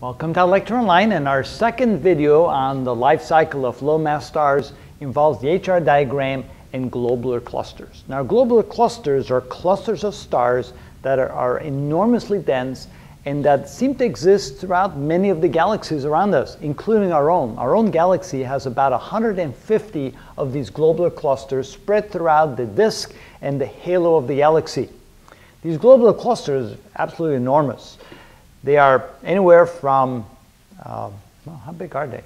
Welcome to Lecture Online and our second video on the life cycle of low mass stars involves the HR diagram and globular clusters. Now globular clusters are clusters of stars that are, are enormously dense and that seem to exist throughout many of the galaxies around us, including our own. Our own galaxy has about 150 of these globular clusters spread throughout the disk and the halo of the galaxy. These globular clusters are absolutely enormous. They are anywhere from, uh, how big are they?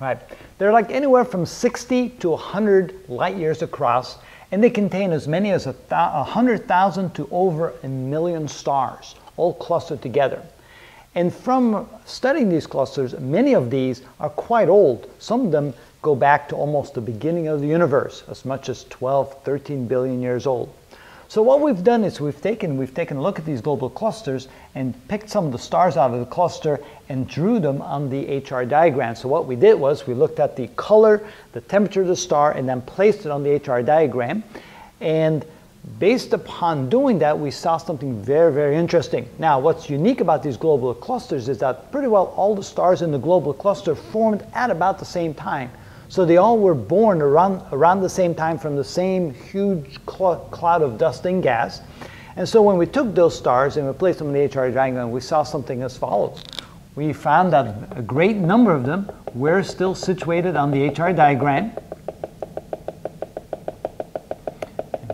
Right. They're like anywhere from 60 to 100 light years across, and they contain as many as a 100,000 to over a million stars, all clustered together. And from studying these clusters, many of these are quite old. Some of them go back to almost the beginning of the universe, as much as 12, 13 billion years old. So what we've done is we've taken, we've taken a look at these globular clusters and picked some of the stars out of the cluster and drew them on the HR diagram. So what we did was we looked at the color, the temperature of the star, and then placed it on the HR diagram. And based upon doing that, we saw something very, very interesting. Now, what's unique about these globular clusters is that pretty well all the stars in the globular cluster formed at about the same time. So they all were born around, around the same time from the same huge cl cloud of dust and gas. And so when we took those stars and we placed them in the HR diagram, we saw something as follows. We found that a great number of them were still situated on the HR diagram.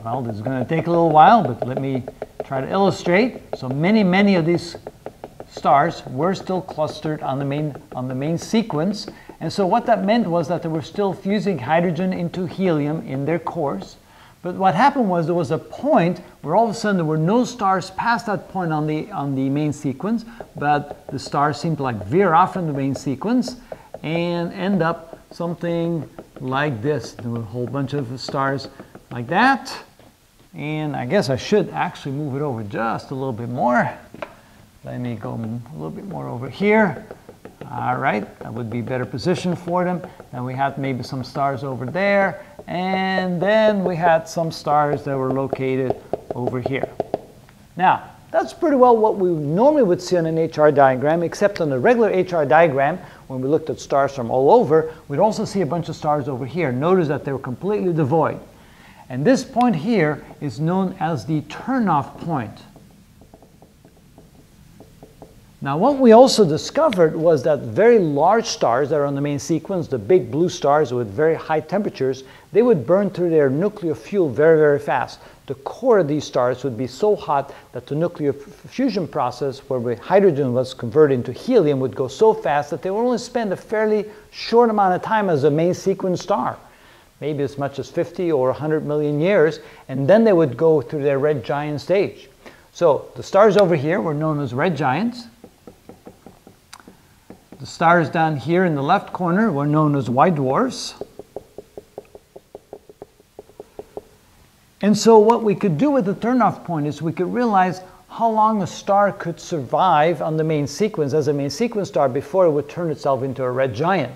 Well, this is going to take a little while, but let me try to illustrate. So many, many of these stars were still clustered on the main, on the main sequence. And so what that meant was that they were still fusing hydrogen into helium in their cores. But what happened was there was a point where all of a sudden there were no stars past that point on the, on the main sequence, but the stars seemed to like veer off from the main sequence and end up something like this. There were a whole bunch of stars like that. And I guess I should actually move it over just a little bit more. Let me go a little bit more over here. All right, that would be better position for them. Then we had maybe some stars over there. And then we had some stars that were located over here. Now, that's pretty well what we normally would see on an HR diagram, except on a regular HR diagram, when we looked at stars from all over, we'd also see a bunch of stars over here. Notice that they were completely devoid. And this point here is known as the turnoff point. Now what we also discovered was that very large stars that are on the main sequence, the big blue stars with very high temperatures, they would burn through their nuclear fuel very, very fast. The core of these stars would be so hot that the nuclear fusion process where hydrogen was converted into helium would go so fast that they would only spend a fairly short amount of time as a main sequence star maybe as much as 50 or 100 million years, and then they would go through their red giant stage. So the stars over here were known as red giants. The stars down here in the left corner were known as white dwarfs. And so what we could do with the turnoff point is we could realize how long a star could survive on the main sequence as a main sequence star before it would turn itself into a red giant.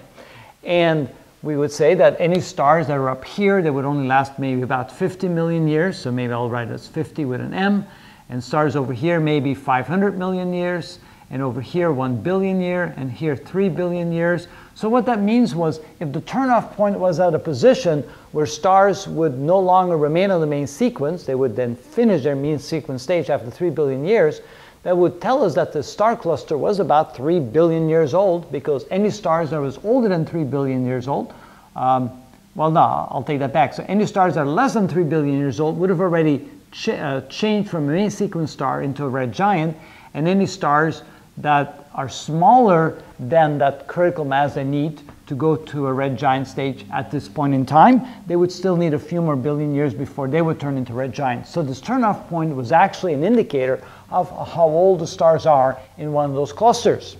And we would say that any stars that are up here, they would only last maybe about 50 million years. So maybe I'll write as 50 with an M. And stars over here, maybe 500 million years and over here 1 billion year, and here 3 billion years. So what that means was if the turnoff point was at a position where stars would no longer remain on the main sequence, they would then finish their main sequence stage after 3 billion years, that would tell us that the star cluster was about 3 billion years old because any stars that was older than 3 billion years old, um, well, no, I'll take that back. So any stars that are less than 3 billion years old would have already ch uh, changed from a main sequence star into a red giant, and any stars that are smaller than that critical mass they need to go to a red giant stage at this point in time, they would still need a few more billion years before they would turn into red giants. So this turnoff point was actually an indicator of how old the stars are in one of those clusters.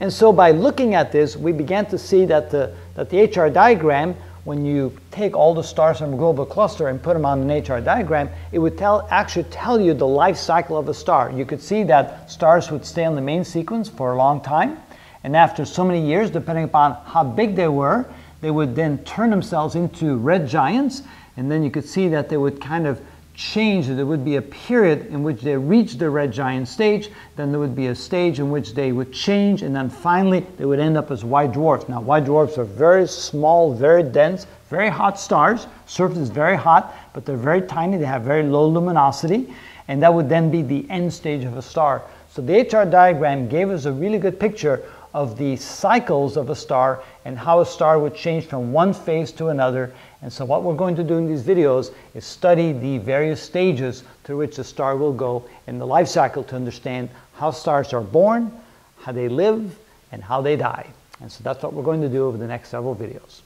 And so by looking at this, we began to see that the, that the HR diagram when you take all the stars from a globular cluster and put them on an HR diagram, it would tell, actually tell you the life cycle of a star. You could see that stars would stay on the main sequence for a long time. And after so many years, depending upon how big they were, they would then turn themselves into red giants. And then you could see that they would kind of change, that there would be a period in which they reach the red giant stage, then there would be a stage in which they would change, and then finally they would end up as white dwarfs. Now, white dwarfs are very small, very dense, very hot stars. Surface is very hot, but they're very tiny, they have very low luminosity, and that would then be the end stage of a star. So the HR diagram gave us a really good picture of the cycles of a star and how a star would change from one phase to another. And so what we're going to do in these videos is study the various stages through which a star will go in the life cycle to understand how stars are born, how they live, and how they die. And so that's what we're going to do over the next several videos.